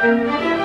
Música